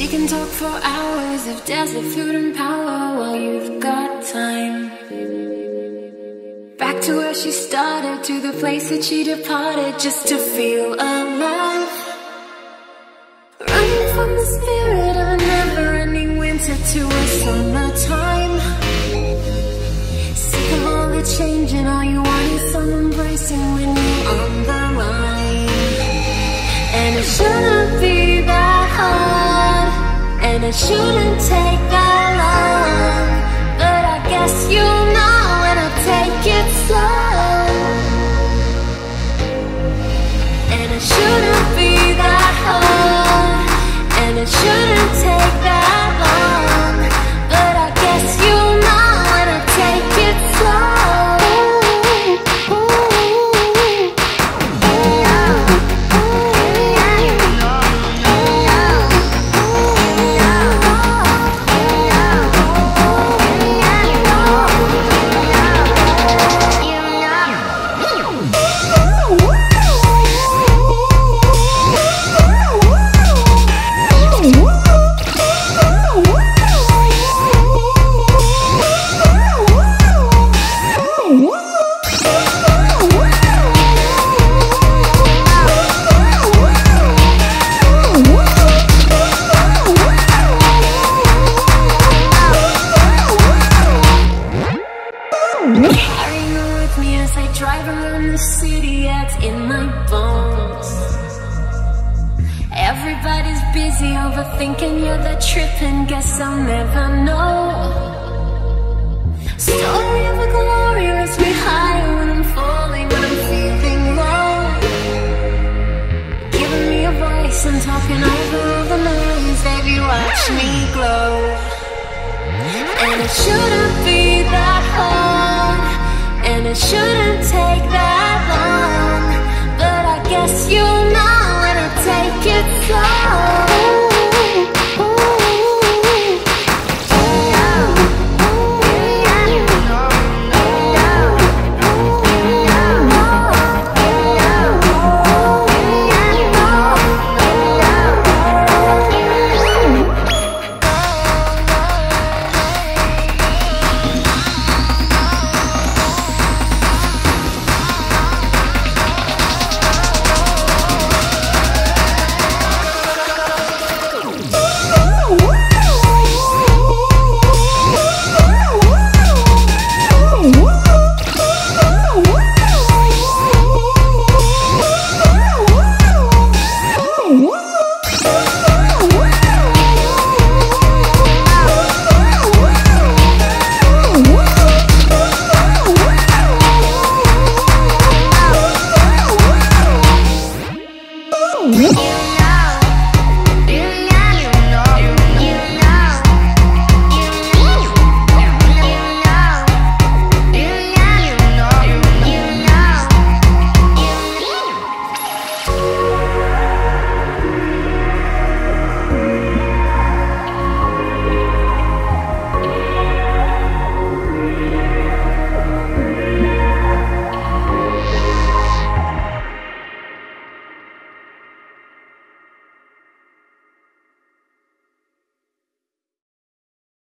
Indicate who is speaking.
Speaker 1: She can talk for hours of desert food and power while you've got time. Back to where she started, to the place that she departed just to feel alive. Running from the spirit of a never ending winter to a summertime. Sick of all the changing, all you want is some embracing when you're on the line. And it shouldn't shouldn't take that long. But I guess you Carrying her with me as I drive around the city, it's in my bones. Everybody's busy overthinking, yeah, they're tripping, guess I'll never know. Story of a glorious me high when I'm falling, when I'm feeling low. Giving me a voice, I'm talking over all the noise, baby, watch me glow. And it shouldn't be and it shouldn't take that long. But I guess you Wait.